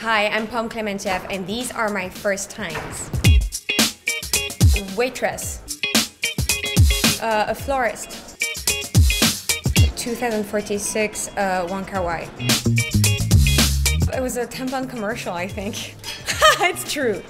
Hi, I'm Pom Klementieff, and these are my first times. Waitress. Uh, a florist. 2046 uh, Wong It was a tampon commercial, I think. it's true.